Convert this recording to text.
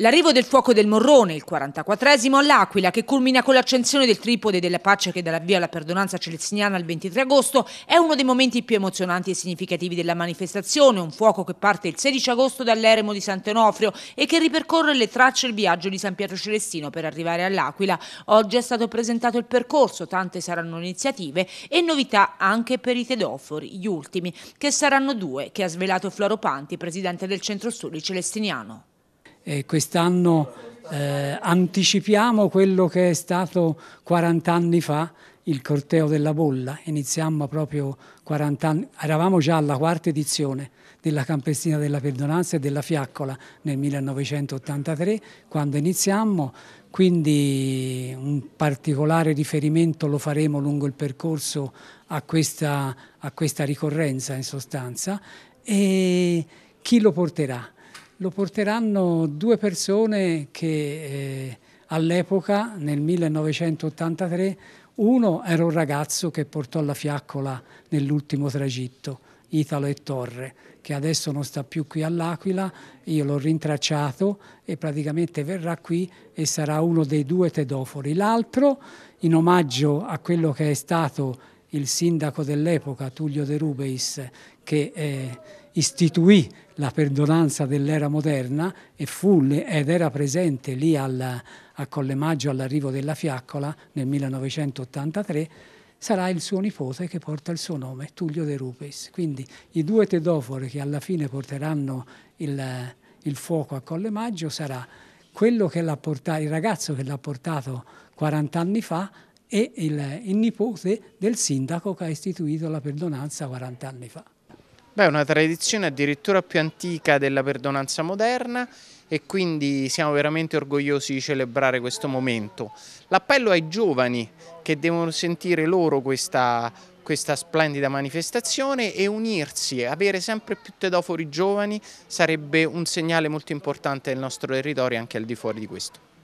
L'arrivo del fuoco del Morrone, il 44esimo all'Aquila, che culmina con l'accensione del tripode della pace che dà l'avvio alla perdonanza celestiniana il 23 agosto, è uno dei momenti più emozionanti e significativi della manifestazione, un fuoco che parte il 16 agosto dall'eremo di Sant'Onofrio e che ripercorre le tracce del viaggio di San Pietro Celestino per arrivare all'Aquila. Oggi è stato presentato il percorso, tante saranno iniziative e novità anche per i tedofori, gli ultimi, che saranno due, che ha svelato Floro Panti, presidente del Centro Studi Celestiniano eh, quest'anno eh, anticipiamo quello che è stato 40 anni fa il corteo della bolla, iniziamo proprio 40 anni, eravamo già alla quarta edizione della Campestina della Perdonanza e della Fiaccola nel 1983 quando iniziammo, quindi un particolare riferimento lo faremo lungo il percorso a questa, a questa ricorrenza in sostanza. E chi lo porterà? Lo porteranno due persone che eh, all'epoca, nel 1983, uno era un ragazzo che portò la fiaccola nell'ultimo tragitto, Italo e Torre, che adesso non sta più qui all'Aquila, io l'ho rintracciato e praticamente verrà qui e sarà uno dei due tedofori. L'altro, in omaggio a quello che è stato il sindaco dell'epoca, Tullio De Rubeis, che eh, istituì la perdonanza dell'era moderna e fu ed era presente lì al, a Collemaggio all'arrivo della Fiaccola nel 1983, sarà il suo nipote che porta il suo nome, Tullio De Rupes. Quindi i due tedofori che alla fine porteranno il, il fuoco a Collemaggio sarà portato, il ragazzo che l'ha portato 40 anni fa e il, il nipote del sindaco che ha istituito la perdonanza 40 anni fa. Beh, è una tradizione addirittura più antica della perdonanza moderna e quindi siamo veramente orgogliosi di celebrare questo momento. L'appello ai giovani che devono sentire loro questa, questa splendida manifestazione e unirsi, avere sempre più tedofori giovani sarebbe un segnale molto importante del nostro territorio anche al di fuori di questo.